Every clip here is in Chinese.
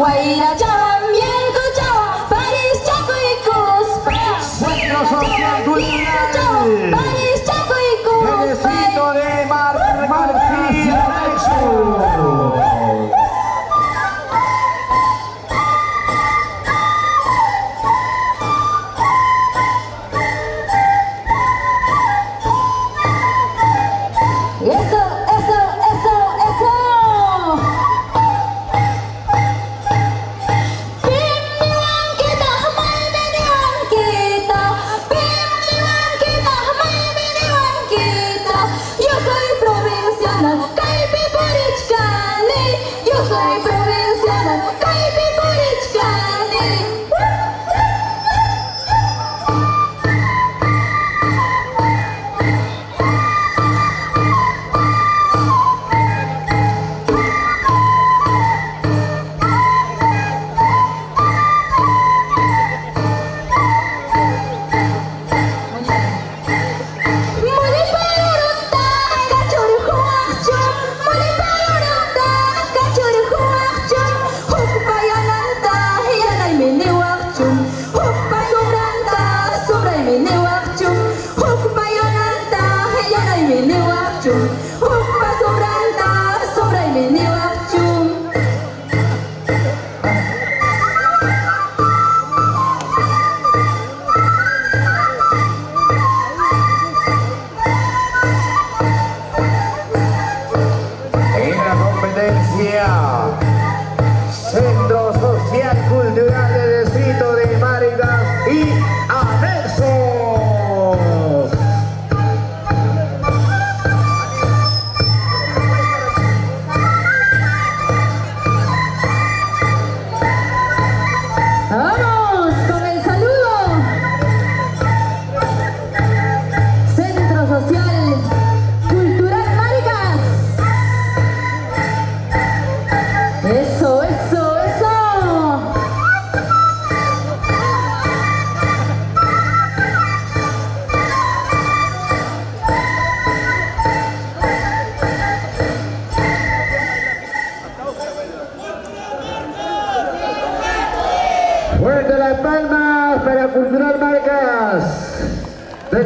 为了证明。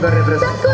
Mundo Representa.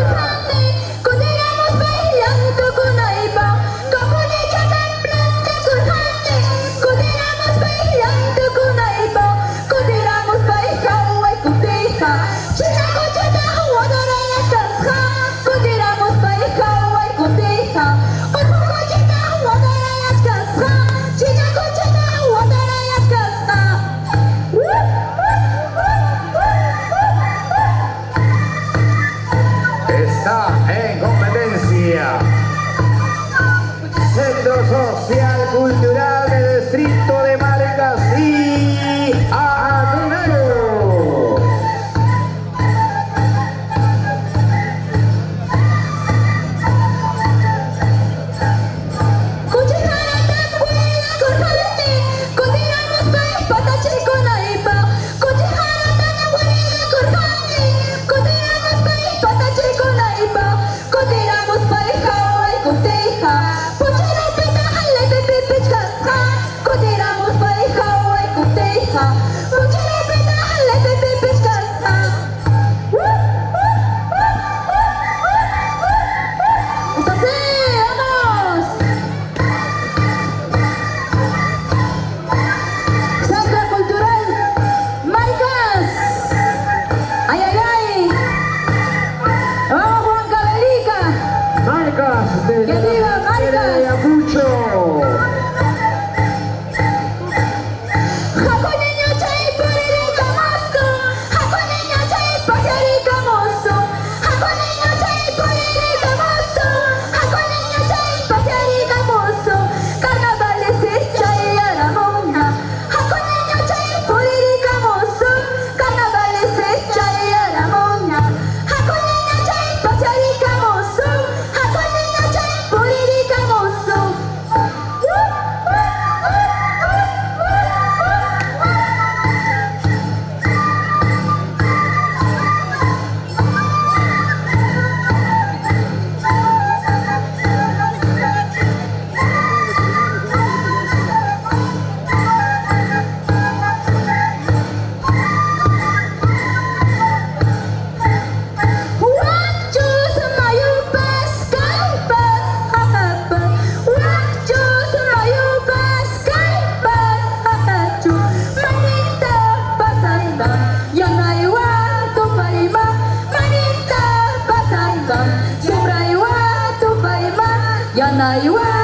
you